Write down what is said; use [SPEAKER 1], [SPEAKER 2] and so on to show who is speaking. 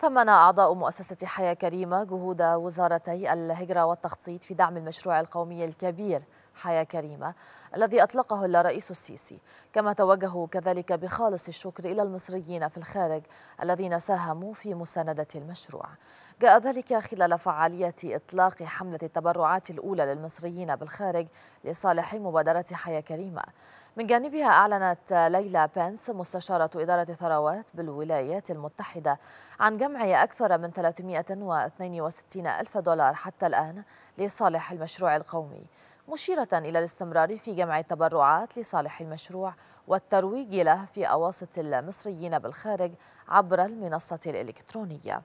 [SPEAKER 1] ثمن أعضاء مؤسسة حياة كريمة جهود وزارتي الهجرة والتخطيط في دعم المشروع القومي الكبير. حياة كريمة الذي أطلقه الرئيس السيسي. كما توجهوا كذلك بخالص الشكر إلى المصريين في الخارج الذين ساهموا في مساندة المشروع. جاء ذلك خلال فعالية إطلاق حملة التبرعات الأولى للمصريين بالخارج لصالح مبادرة حياة كريمة. من جانبها أعلنت ليلى بنس مستشارة إدارة ثروات بالولايات المتحدة عن جمع أكثر من 362 ألف دولار حتى الآن لصالح المشروع القومي. مشيرة إلى الاستمرار في جمع التبرعات لصالح المشروع والترويج له في أواسط المصريين بالخارج عبر المنصة الإلكترونية.